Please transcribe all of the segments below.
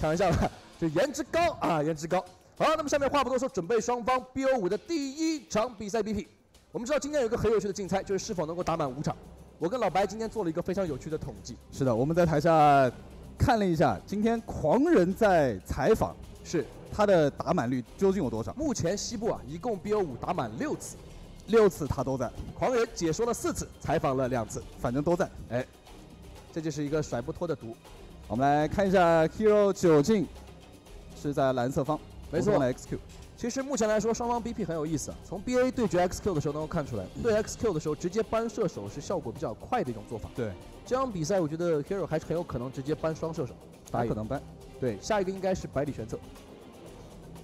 开玩笑的，就颜值高啊，颜值高。好，那么下面话不多说，准备双方 BO 五的第一场比赛 BP。我们知道今天有一个很有趣的竞猜，就是是否能够打满五场。我跟老白今天做了一个非常有趣的统计。是的，我们在台下看了一下，今天狂人在采访，是他的打满率究竟有多少？目前西部啊，一共 BO 五打满六次，六次他都在。狂人解说了四次，采访了两次，反正都在。哎，这就是一个甩不脱的毒。我们来看一下 Hero 九进是在蓝色方，没错，XQ。其实目前来说，双方 BP 很有意思啊。从 BA 对决 XQ 的时候能够看出来，对 XQ 的时候直接搬射手是效果比较快的一种做法。对，这场比赛我觉得 Hero 还是很有可能直接搬双射手，打可能搬。对，下一个应该是百里玄策。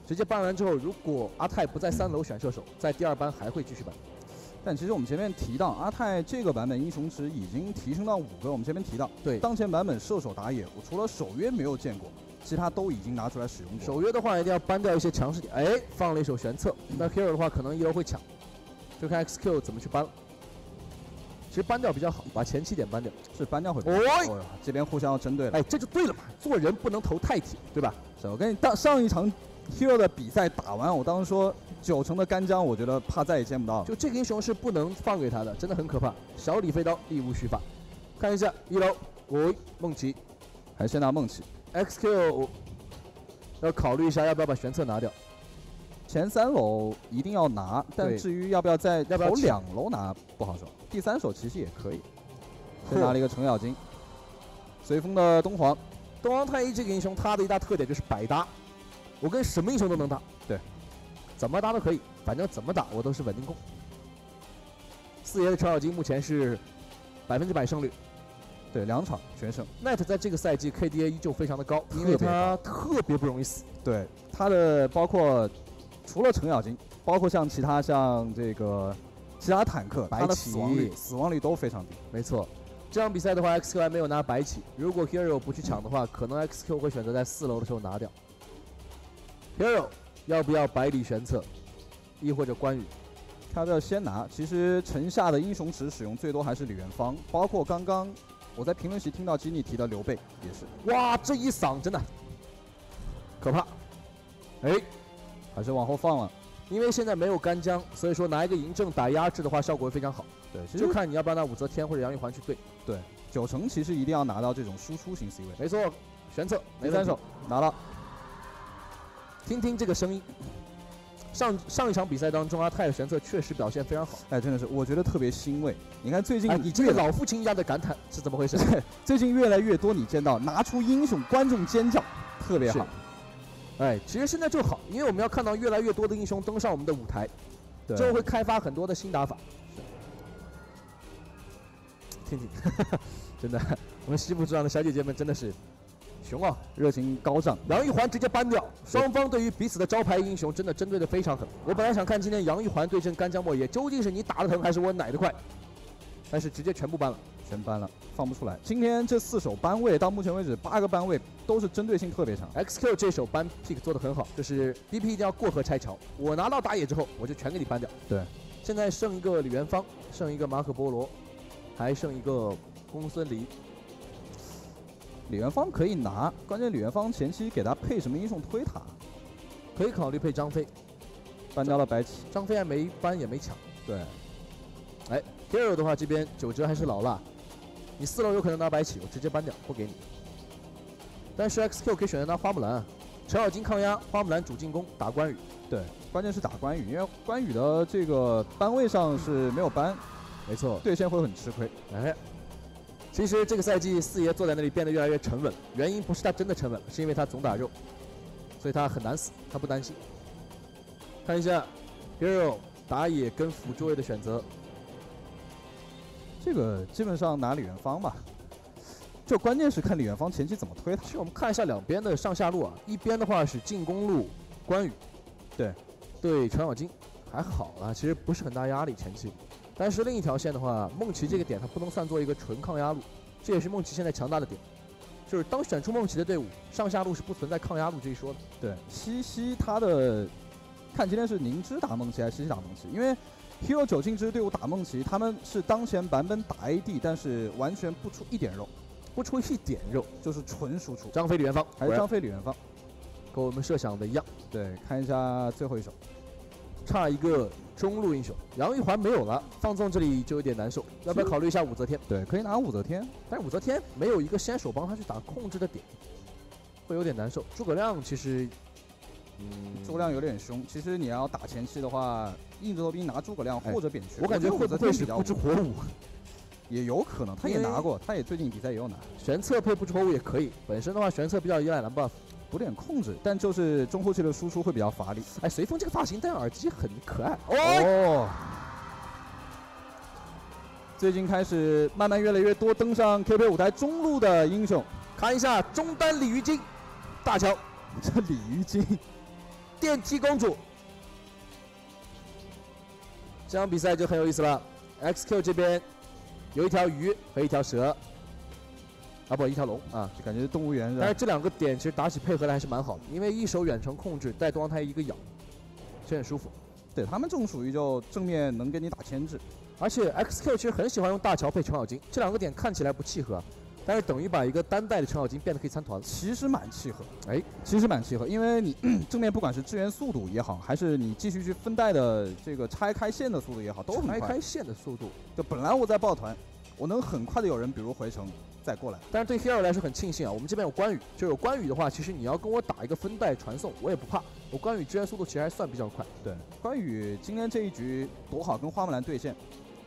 直接搬完之后，如果阿泰不在三楼选射手，在第二班还会继续搬。但其实我们前面提到，阿泰这个版本英雄值已经提升到五个。我们前面提到，对，当前版本射手打野，我除了守约没有见过。其他都已经拿出来使用。守约的话，一定要搬掉一些强势点。哎，放了一手玄策。那 Hero 的话，可能一楼会抢，就看 XQ 怎么去搬了。其实搬掉比较好，把前期点搬掉。是搬掉会。哦，这边互相要针对了。哎，这就对了嘛，做人不能投太铁，对吧？是我跟你当上一场 Hero 的比赛打完，我当时说九成的干将，我觉得怕再也见不到了。就这个英雄是不能放给他的，真的很可怕。小李飞刀，义无虚发。看一下一楼，喂，梦琪，还是先拿梦琪。XQ 要考虑一下要不要把玄策拿掉，前三楼一定要拿，但至于要不要再要不要两楼拿不好说。第三手其实也可以，先拿了一个程咬金，随风的东皇，东皇太一这个英雄他的一大特点就是百搭，我跟什么英雄都能打，对，怎么打都可以，反正怎么打我都是稳定控。四爷的程咬金目前是百分之百胜率。对，两场全胜。Net 在这个赛季 KDA 依旧非常的高，因为他特别不容易死。对，他的包括除了程咬金，包括像其他像这个其他坦克，白起死亡率死亡率都非常低。没错，这场比赛的话，XQ 还没有拿白起，如果 Hero 不去抢的话，可能 XQ 会选择在四楼的时候拿掉。Hero 要不要百里玄策，亦或者关羽？他要先拿。其实城下的英雄池使用最多还是李元芳，包括刚刚。我在评论区听到吉尼提到刘备也是，哇，这一嗓真的可怕，哎，还是往后放了，因为现在没有干将，所以说拿一个嬴政打压制的话，效果会非常好。对，就看你要不要拿武则天或者杨玉环去对。对，九成其实一定要拿到这种输出型 C 位。没错，玄策没三手拿了，听听这个声音。上上一场比赛当中，阿泰的玄策确实表现非常好。哎，真的是，我觉得特别欣慰。你看最近，你这个老父亲一样的感叹是怎么回事？最近越来越多，你见到拿出英雄，观众尖叫，特别好。哎，其实现在就好，因为我们要看到越来越多的英雄登上我们的舞台，之后会开发很多的新打法。听听，真的，我们西部之上的小姐姐们真的是。熊啊，热情高涨，杨玉环直接搬掉。双方对于彼此的招牌英雄真的针对的非常狠。我本来想看今天杨玉环对阵干将莫邪，究竟是你打的疼还是我奶的快？但是直接全部搬了，全搬了，放不出来。今天这四手搬位到目前为止八个搬位都是针对性特别强。XQ 这手搬 pick 做的很好，就是 BP 一定要过河拆桥。我拿到打野之后，我就全给你搬掉。对，现在剩一个李元芳，剩一个马可波罗，还剩一个公孙离。李元芳可以拿，关键李元芳前期给他配什么英雄推塔？可以考虑配张飞，搬掉了白起，张飞还没搬也没抢。对，哎第二个的话这边九折还是老辣，你四楼有可能拿白起，我直接搬掉不给你。但是 XQ 可以选择拿花木兰，程咬金抗压，花木兰主进攻打关羽。对，关键是打关羽，因为关羽的这个班位上是没有搬，没错，对线会很吃亏。哎。其实这个赛季四爷坐在那里变得越来越沉稳，原因不是他真的沉稳，是因为他总打肉，所以他很难死，他不担心。看一下，Hero 打野跟辅助位的选择，这个基本上拿李元芳吧，就关键是看李元芳前期怎么推他。其实我们看一下两边的上下路啊，一边的话是进攻路关羽，对，对程咬金还好啊，其实不是很大压力前期。但是另一条线的话，梦琪这个点它不能算作一个纯抗压路，这也是梦琪现在强大的点，就是当选出梦琪的队伍，上下路是不存在抗压路这一说的。对，西西他的看今天是宁芝打梦琪还是西西打梦琪？因为 Hero 九进之队伍打梦琪，他们是当前版本打 AD，但是完全不出一点肉，不出一点肉，就是纯输出。张飞李元芳，还是张飞李元芳，跟我们设想的一样。对，看一下最后一手，差一个中路英雄，杨玉环没有了，放纵这里就有点难受，要不要考虑一下武则天？对，可以拿武则天，但是武则天没有一个先手帮他去打控制的点，会有点难受。诸葛亮其实。嗯，诸葛亮有点凶。其实你要打前期的话，硬着头皮拿诸葛亮或者扁鹊。我感觉会不会是不知火舞？也有可能，他也拿过，他也最近比赛也有拿。玄策配不知火舞也可以。本身的话，玄策比较依赖蓝 buff，补点控制，但就是中后期的输出会比较乏力。哎，随风这个发型戴耳机很可爱哦。最近开始慢慢越来越多登上 KP 舞台中路的英雄，看一下中单鲤鱼精，大乔，这鲤鱼精。电击公主，这场比赛就很有意思了。XQ 这边有一条鱼和一条蛇，啊不，一条龙啊，就感觉动物园。但是这两个点其实打起配合来还是蛮好的，因为一手远程控制带东方台一个咬，其实很舒服。对他们这种属于就正面能给你打牵制，而且 XQ 其实很喜欢用大乔配程咬金，这两个点看起来不契合。但是等于把一个单带的程咬金变得可以参团，其实蛮契合。哎，其实蛮契合，因为你 正面不管是支援速度也好，还是你继续去分带的这个拆开线的速度也好，都很快。拆开线的速度，就本来我在抱团，我能很快的有人，比如回城再过来。但是对 Hero 来说很庆幸啊，我们这边有关羽，就有关羽的话，其实你要跟我打一个分带传送，我也不怕。我关羽支援速度其实还算比较快。对，关羽今天这一局躲好，跟花木兰对线，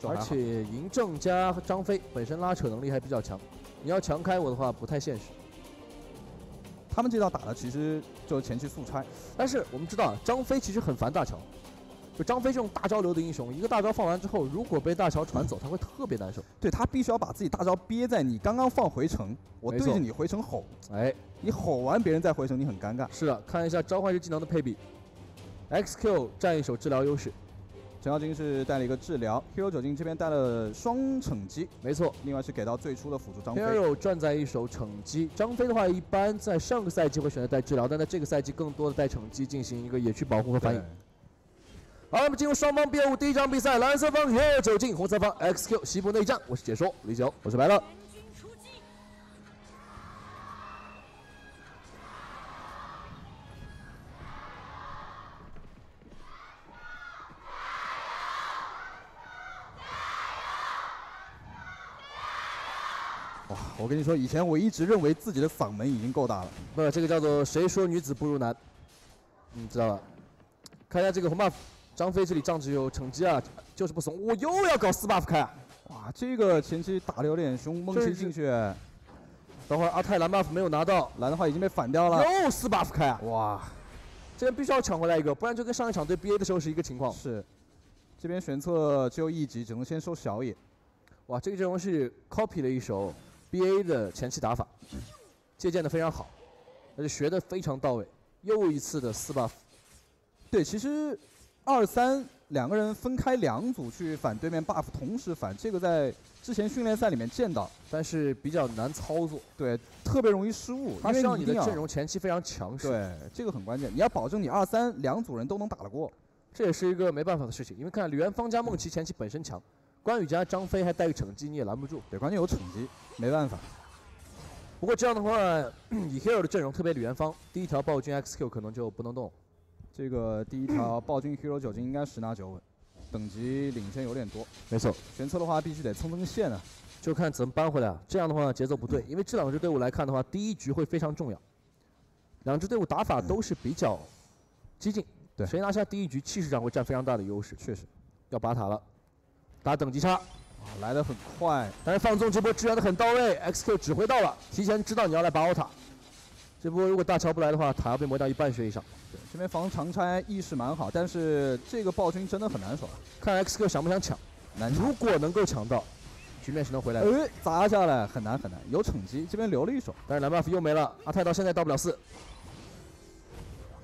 而且嬴政加张飞本身拉扯能力还比较强。你要强开我的话不太现实。他们这道打的其实就是前期速拆，但是我们知道张飞其实很烦大乔，就张飞这种大招流的英雄，一个大招放完之后，如果被大乔传走，他会特别难受。对他必须要把自己大招憋在你刚刚放回城，我对着你回城吼，哎，你吼完别人再回城，你很尴尬。是的，看一下召唤师技能的配比，XQ 占一手治疗优势。程咬金是带了一个治疗，Hero 九金这边带了双惩击，没错。另外是给到最初的辅助张飞。Hero 赚在一手惩击，张飞的话一般在上个赛季会选择带治疗，但在这个赛季更多的带惩击进行一个野区保护和反应。好，我们进入双方 B 五第一场比赛，蓝色方 Hero 九进，红色方 XQ 西部内战。我是解说李九，我是白乐。哇我跟你说，以前我一直认为自己的嗓门已经够大了。不，这个叫做“谁说女子不如男”，你知道吧？看一下这个红 buff，张飞这里仗着有惩击啊，就是不怂。我又要搞四 buff 开啊！哇，这个前期打的有点凶，梦琪进去。等会儿阿泰蓝 buff 没有拿到，蓝的话已经被反掉了。又四 buff 开啊！哇，这边必须要抢回来一个，不然就跟上一场对 BA 的时候是一个情况。是，这边玄策只有一级，只能先收小野。哇，这个阵容是 copy 了一手。B A 的前期打法借鉴的非常好，而且学的非常到位。又一次的四 buff，对，其实二三两个人分开两组去反对面 buff，同时反，这个在之前训练赛里面见到，但是比较难操作。对，特别容易失误。他需要你的阵容前期非常强势。对，这个很关键，你要保证你二三两组人都能打得过，这也是一个没办法的事情。因为看李元芳加梦琪前期本身强。关羽加张飞还带个惩击，你也拦不住。对，关键有惩击，没办法。不过这样的话，以 Hero 的阵容，特别李元芳，第一条暴君 XQ 可能就不能动。这个第一条暴君 Hero 九金应该十拿九稳，等级领先有点多。没错，玄策的话必须得蹭蹭线啊，就看怎么扳回来。这样的话节奏不对，因为这两支队伍来看的话，第一局会非常重要。两支队伍打法都是比较激进，对，谁拿下第一局，气势上会占非常大的优势。确实，要拔塔了。打等级差，来的很快，但是放纵这波支援的很到位，XQ 指挥到了，提前知道你要来拔我塔。这波如果大乔不来的话，塔要被磨掉一半血以上。对，这边防长拆意识蛮好，但是这个暴君真的很难守。看 XQ 想不想抢？难。如果能够抢到，局面是能回来的。哎，砸下来很难很难，有惩击，这边留了一手，但是蓝 buff 又没了。阿泰到现在到不了四，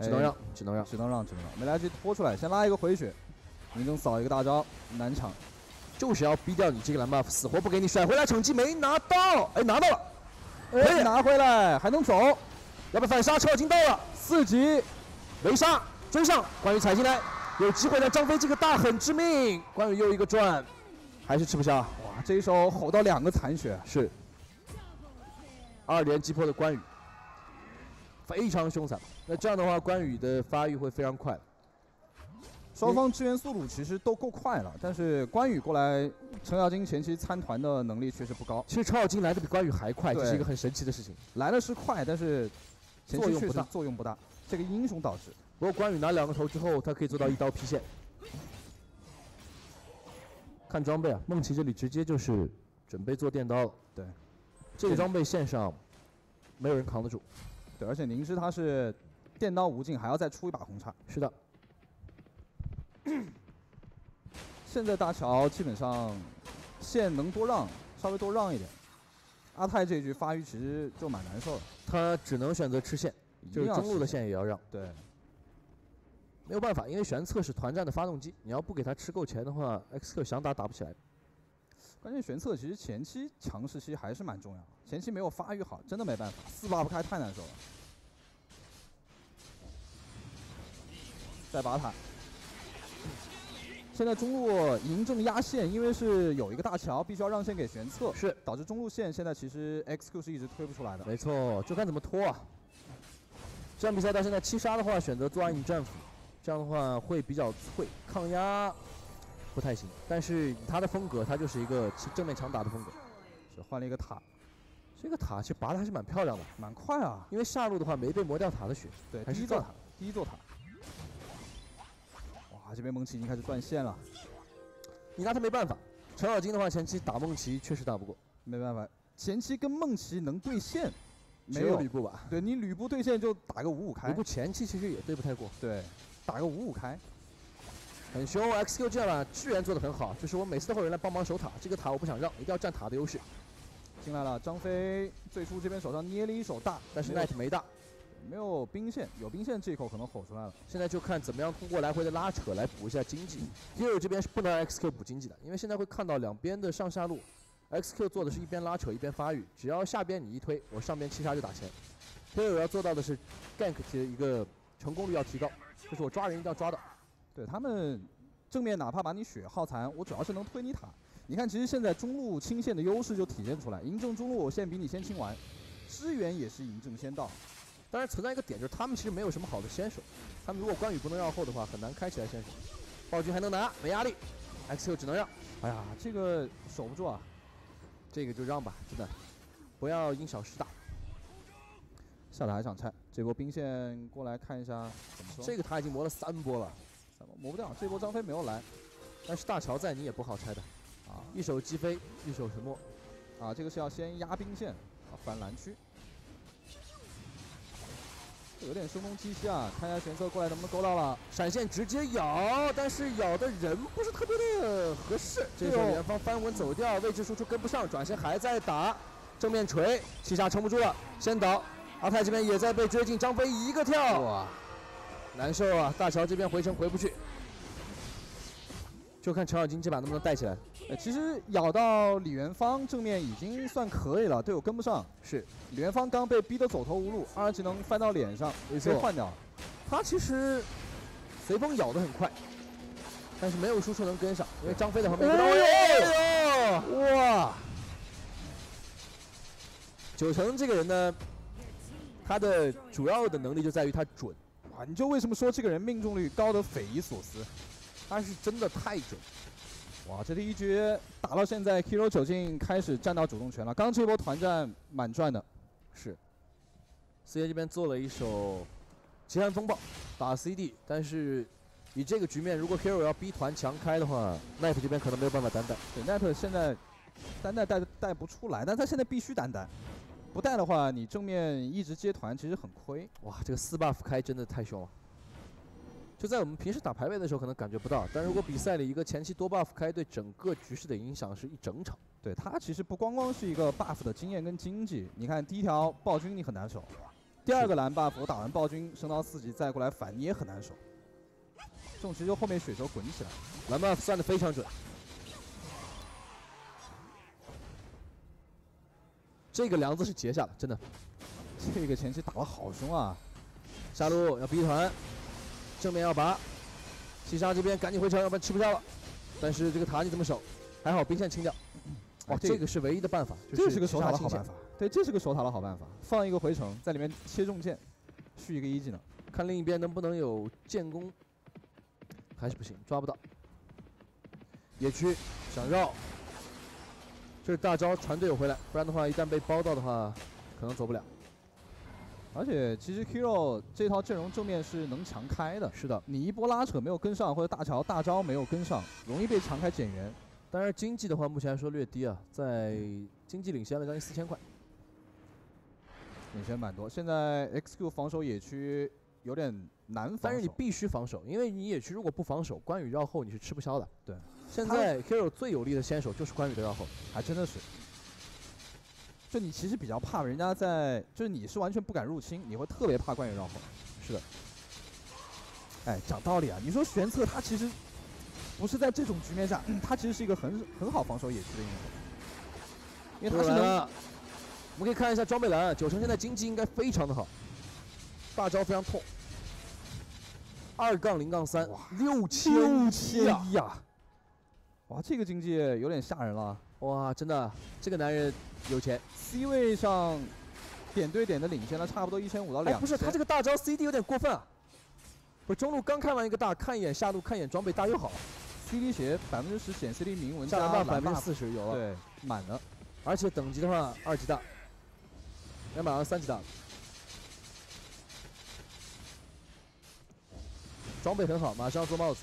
只能让，只能让，只能让，只能让，没来得及拖出来，先拉一个回血，明正扫一个大招，难抢。就是要逼掉你这个蓝 buff，死活不给你甩回来惩击没拿到，哎拿到了，哎拿回来还能走，要不反杀？车已经到了四级，围杀追上，关羽踩进来，有机会的张飞这个大狠致命，关羽又一个转，还是吃不消，哇这一手吼到两个残血，是，二连击破的关羽，非常凶残。那这样的话，关羽的发育会非常快。双方支援速度其实都够快了，但是关羽过来，程咬金前期参团的能力确实不高。其实程咬金来的比关羽还快，这是一个很神奇的事情。来的是快，但是作用不大，作用不大。这个英雄导致。不过关羽拿两个头之后，他可以做到一刀劈线。看装备啊，梦琪这里直接就是准备做电刀了。对，这个装备线上没有人扛得住。对，而且宁师他是电刀无尽，还要再出一把红叉。是的。现在大乔基本上线能多让，稍微多让一点。阿泰这局发育其实就蛮难受的，他只能选择吃线，就是中路的线也要让。对，没有办法，因为玄策是团战的发动机，你要不给他吃够钱的话，XQ 想打打不起来。关键玄策其实前期强势期还是蛮重要，前期没有发育好，真的没办法，四 buff 开太难受了。再拔塔。现在中路嬴政压线，因为是有一个大桥，必须要让线给玄策，是导致中路线现在其实 XQ 是一直推不出来的。没错，就看怎么拖啊。这场比赛到现在七杀的话，选择做暗影战斧，这样的话会比较脆，抗压不太行。但是以他的风格，他就是一个正面强打的风格。是换了一个塔，这个塔其实拔的还是蛮漂亮的，蛮快啊。因为下路的话没被磨掉塔的血，对，第一座塔，第一座塔。啊，这边梦琪已经开始断线了，你拿他没办法。程咬金的话，前期打梦琪确实打不过，没办法。前期跟梦琪能对线，没有吕布吧？对你吕布对线就打个五五开。吕布前期其实也对不太过，对，打个五五开，很凶。XQ 这样吧，支援做的很好，就是我每次都会有人来帮忙守塔，这个塔我不想让，一定要占塔的优势。进来了，张飞最初这边手上捏了一手大，但是 Night 没大。没有兵线，有兵线这一口可能吼出来了。现在就看怎么样通过来回的拉扯来补一下经济。Hero 这边是不能 XQ 补经济的，因为现在会看到两边的上下路，XQ 做的是一边拉扯一边发育，只要下边你一推，我上边七杀就打钱。Hero 要做到的是 gank 的一个成功率要提高，就是我抓人一定要抓到。对他们正面哪怕把你血耗残，我主要是能推你塔。你看，其实现在中路清线的优势就体现出来，嬴政中路我线比你先清完，支援也是嬴政先到。当然存在一个点，就是他们其实没有什么好的先手。他们如果关羽不能绕后的话，很难开起来先手。暴君还能拿，没压力。XQ 只能让。哎呀，这个守不住啊，这个就让吧，真的，不要因小失大。下塔还想拆，这波兵线过来看一下怎么说。这个塔已经磨了三波了，三波磨不掉。这波张飞没有来，但是大乔在，你也不好拆的。啊，一手击飞，一手沉默。啊，这个是要先压兵线，啊，反蓝区。有点声东击西啊！看一下玄策过来能不能勾到了，闪现直接咬，但是咬的人不是特别的合适。这时候元芳翻滚走掉，位置输出跟不上，转身还在打，正面锤，七杀撑不住了，先倒。阿泰这边也在被追进，张飞一个跳，哇，难受啊！大乔这边回城回不去。就看程咬金这把能不能带起来。呃，其实咬到李元芳正面已经算可以了，队友跟不上。是，李元芳刚被逼得走投无路，二技能翻到脸上，被换掉了。他其实随风咬得很快，但是没有输出能跟上，因为张飞在旁边。哎呦！哇！九成这个人呢，他的主要的能力就在于他准。啊，你就为什么说这个人命中率高得匪夷所思？他是真的太准，哇！这第一局打到现在，Kiro 九进开始占到主动权了。刚这波团战蛮赚的，是。四爷这边做了一手极寒风暴打 CD，但是以这个局面，如果 Kiro 要逼团强开的话，Net 这边可能没有办法单带。对，Net 现在单带带带不出来，但他现在必须单带，不带的话，你正面一直接团其实很亏。哇，这个四 buff 开真的太凶了。就在我们平时打排位的时候，可能感觉不到，但如果比赛里一个前期多 buff 开，对整个局势的影响是一整场。对他其实不光光是一个 buff 的经验跟经济，你看第一条暴君你很难守，第二个蓝 buff 我打完暴君升到四级再过来反你也很难守，这种其实后面血球滚起来，蓝 buff 算的非常准。这个梁子是结下了，真的，这个前期打的好凶啊，下路要逼团。正面要拔，西沙这边赶紧回城，要不然吃不下了。但是这个塔你怎么守？还好兵线清掉。哇，这个是唯一的办法，这是个守塔的好办法。对，这是个守塔的好办法，放一个回城，在里面切重剑，续一个一技能。看另一边能不能有建功，还是不行，抓不到。野区想绕，这是大招传队友回来，不然的话一旦被包到的话，可能走不了。而且其实 Hero 这套阵容正面是能强开的，是的，你一波拉扯没有跟上，或者大乔大招没有跟上，容易被强开减员。但是经济的话，目前来说略低啊，在经济领先了将近四千块，领先蛮多。现在 XQ 防守野区有点难但是你必须防守，因为你野区如果不防守，关羽绕后你是吃不消的。对，现在 Hero 最有力的先手就是关羽的绕后，还真的是。就你其实比较怕人家在，就是你是完全不敢入侵，你会特别怕关羽绕后。是的。哎，讲道理啊，你说玄策他其实不是在这种局面下，他其实是一个很很好防守野区的英雄，因为他是能。我们可以看一下装备栏，九成现在经济应该非常的好，大招非常痛。二杠零杠三，六千七呀！哇，这个经济有点吓人了。哇，真的，这个男人有钱。C 位上点对点的领先了，差不多一千五到两。不是，他这个大招 CD 有点过分啊！不是，中路刚看完一个大，看一眼下路，看一眼装备大又好。CD 血百分之十减 CD 铭文加蓝 buff 百分之四十有了，对，满了。而且等级的话，二级大，要马上三级大。装备很好，马上要做帽子。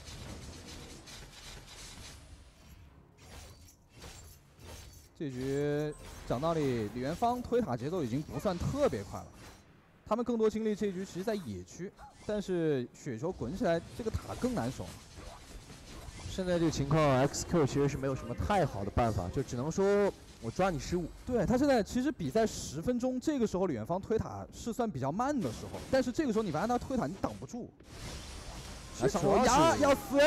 这局讲道理，李元芳推塔节奏已经不算特别快了。他们更多精力这一局其实，在野区，但是雪球滚起来，这个塔更难守。现在这个情况，XQ 其实是没有什么太好的办法，就只能说我抓你失误。对他现在其实比赛十分钟，这个时候李元芳推塔是算比较慢的时候，但是这个时候你发现他推塔你挡不住。主要要死，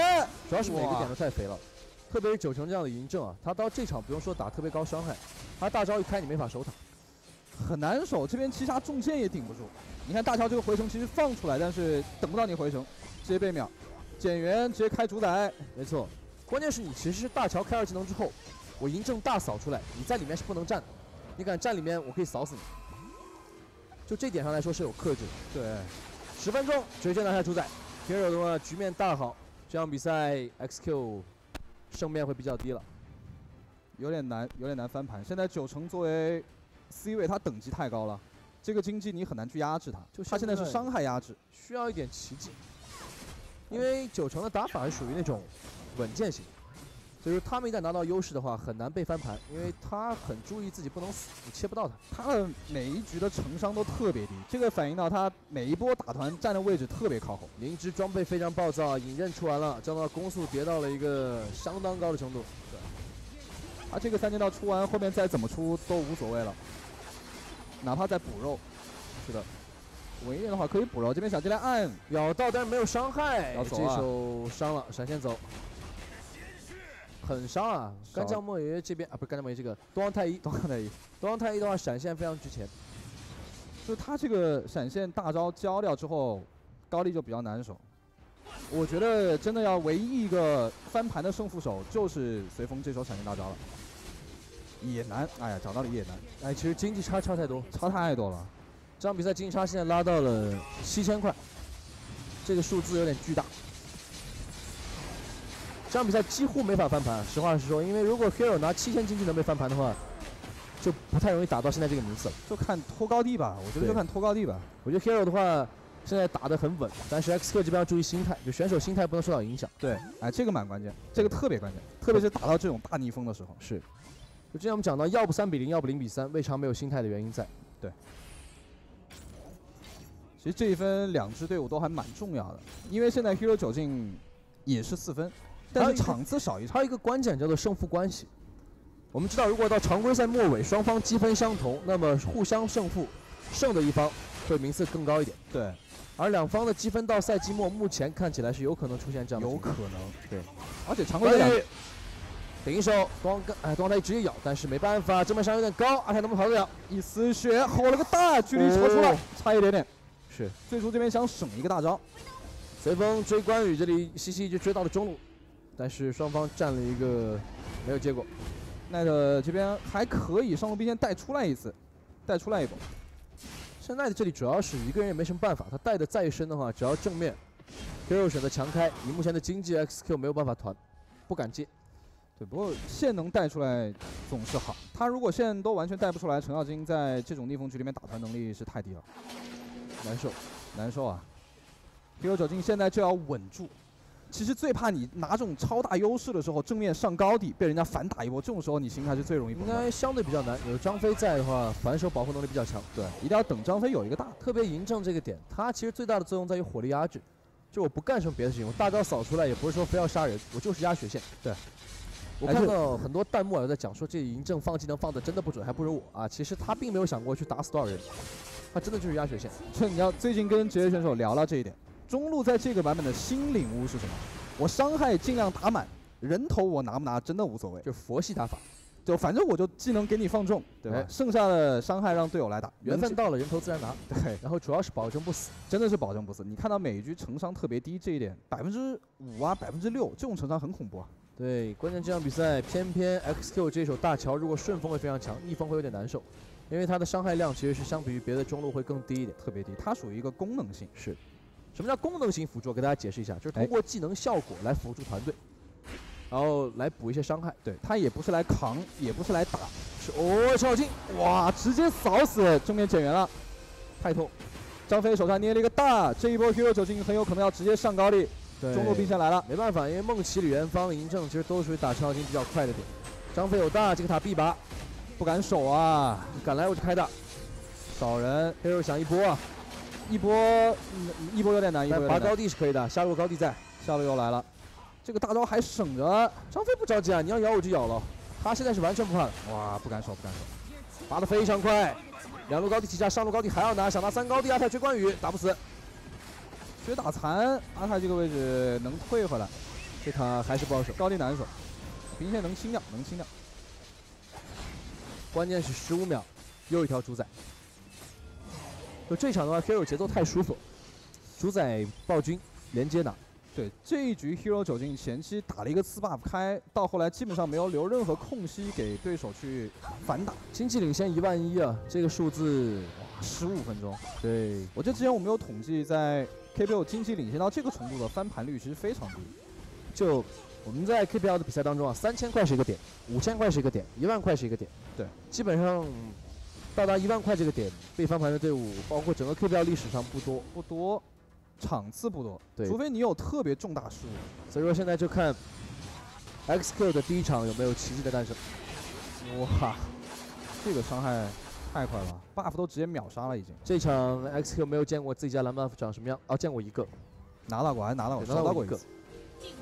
主要是每个点都太肥了。特别是九成这样的嬴政啊，他到这场不用说打特别高伤害，他大招一开你没法守塔，很难守。这边七杀重剑也顶不住。你看大乔这个回城其实放出来，但是等不到你回城，直接被秒。减员直接开主宰，没错。关键是你其实是大乔开二技能之后，我嬴政大扫出来，你在里面是不能站的。你敢站里面，我可以扫死你。就这点上来说是有克制的。对，十分钟直接拿下主宰。Hero 的话局面大好，这场比赛 XQ。胜面会比较低了，有点难，有点难翻盘。现在九成作为 C 位，他等级太高了，这个经济你很难去压制他。就他现在是伤害压制，需要一点奇迹。因为九成的打法是属于那种稳健型。所以说他们一旦拿到优势的话，很难被翻盘，因为他很注意自己不能死，你切不到他。他的每一局的成伤都特别低，这个反映到他每一波打团站的位置特别靠后。灵芝装备非常暴躁，隐刃出完了，这样的攻速叠到了一个相当高的程度。对，他这个三件套出完，后面再怎么出都无所谓了，哪怕再补肉。是的，稳一点的话可以补肉。这边小鸡来按咬到，但是没有伤害。这手伤了，闪现走。很伤啊！干将莫邪这边啊，不是干将莫邪这个东方太一，东方太一，东方太一的话闪现非常值钱，就他这个闪现大招交掉之后，高丽就比较难守。我觉得真的要唯一一个翻盘的胜负手就是随风这手闪现大招了，也难。哎呀，找到了也难。哎，其实经济差差太多，差太多了。这场比赛经济差现在拉到了七千块，这个数字有点巨大。这场比赛几乎没法翻盘，实话实说，因为如果 Hero 拿七千经济能被翻盘的话，就不太容易打到现在这个名次了。就看拖高地吧，我觉得就看拖高地吧。我觉得 Hero 的话现在打得很稳，但是 XQ 这边要注意心态，就选手心态不能受到影响。对，哎，这个蛮关键，这个特别关键，特别是打到这种大逆风的时候。是，就之前我们讲到，要不三比零，要不零比三，未尝没有心态的原因在。对。其实这一分两支队伍都还蛮重要的，因为现在 Hero 九进也是四分。但是场次少一，还有一个关键叫做胜负关系。我们知道，如果到常规赛末尾双方积分相同，那么互相胜负，胜的一方会名次更高一点。对。而两方的积分到赛季末，目前看起来是有可能出现这样的。有可能。对。而且常规赛。顶一手，光跟哎，光太直接咬，但是没办法，正面伤有点高，阿泰能不能逃得了？一丝血，吼了个大，距离超出了，差一点点。是。最初这边想省一个大招，随风追关羽，这里西西就追到了中路。但是双方占了一个没有结果，奈特这边还可以，上路兵线带出来一次，带出来一波。现在的这里主要是一个人也没什么办法，他带的再深的话，只要正面 Hero 选择强开，以目前的经济 XQ 没有办法团，不敢接。对，不过线能带出来总是好。他如果线都完全带不出来，程咬金在这种逆风局里面打团能力是太低了，难受，难受啊！Hero 九进现在就要稳住。其实最怕你拿这种超大优势的时候，正面上高地被人家反打一波，这种时候你心态是最容易应该相对比较难。有张飞在的话，反手保护能力比较强。对，一定要等张飞有一个大，特别嬴政这个点，他其实最大的作用在于火力压制。就我不干什么别的事情，我大招扫出来也不是说非要杀人，我就是压血线。对。我看到很多弹幕有在讲说这嬴政放技能放的真的不准，还不如我啊！其实他并没有想过去打死多少人，他真的就是压血线。就你要最近跟职业选手聊了这一点，中路在这个版本的新领悟是什么？我伤害尽量打满，人头我拿不拿真的无所谓，就佛系打法，就反正我就技能给你放重，对吧？剩下的伤害让队友来打，缘分到了人头自然拿。对，然后主要是保证不死，真的是保证不死。你看到每一局成伤特别低这一点，百分之五啊，百分之六，这种成伤很恐怖啊。对，关键这场比赛偏偏 XQ 这手大乔如果顺风会非常强，逆风会有点难受，因为他的伤害量其实是相比于别的中路会更低一点，特别低。它属于一个功能性，是。什么叫功能型辅助？给大家解释一下，就是通过技能效果来辅助团队，然后来补一些伤害。对，他也不是来扛，也不是来打，是哦，小金，哇，直接扫死，正面减员了，太痛。张飞手上捏了一个大，这一波 Hero 九进很有可能要直接上高地。对，中路兵线来了，没办法，因为梦奇、李元芳、嬴政其实都属于打程咬金比较快的点。张飞有大，这个塔必拔，不敢守啊，敢来我就开大，少人，Hero 想一波啊。一波，一波有点难，一波拔高地是可以的，下路高地在，下路又来了，这个大招还省着，张飞不着急啊，你要咬我就咬了，他现在是完全不怕，哇，不敢守，不敢守，拔得非常快，两路高地齐下，上路高地还要拿，想拿三高地，阿泰追关羽。打不死，血打残，阿泰这个位置能退回来，这塔还是不好守，高地难守，兵线能清掉，能清掉，关键是十五秒，又一条主宰。就这场的话，Hero 节奏太舒服，主宰暴君连接拿。对这一局，Hero 九进前期打了一个四 buff 开，到后来基本上没有留任何空隙给对手去反打。经济领先一万一啊，这个数字哇十五分钟。对我记得之前我们有统计，在 KPL 经济领先到这个程度的翻盘率其实非常低。就我们在 KPL 的比赛当中啊，三千块是一个点，五千块是一个点，一万块是一个点。对，基本上。到达一万块这个点，被翻盘的队伍，包括整个 KPL 历史上不多不多，场次不多，对，除非你有特别重大失误。所以说现在就看 XQ 的第一场有没有奇迹的诞生。哇，这个伤害太快了，buff 都直接秒杀了已经。这场 XQ 没有见过自己家蓝 buff 长什么样，哦，见过一个，拿到过还拿到过，拿到过一个。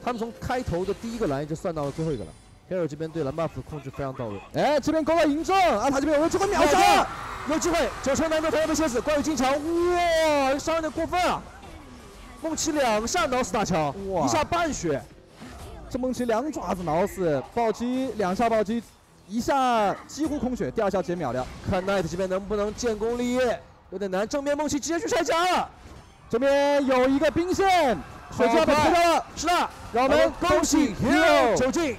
他们从开头的第一个蓝一直算到了最后一个蓝。Hero 这边对蓝 buff 的控制非常到位，哎，这边勾到嬴政，啊，塔这边有机会秒杀，有机会，九成难度同样被切死，关羽进场，哇，伤有点过分啊！梦奇两下挠死大乔，哇，一下半血，这梦奇两爪子挠死，暴击两下暴击，一下几乎空血，第二下直接秒掉，看 Knight 这边能不能建功立业，有点难，正面梦奇直接去拆甲了，这边有一个兵线，血要被推掉了，是的，让我们恭喜 Hero 九进。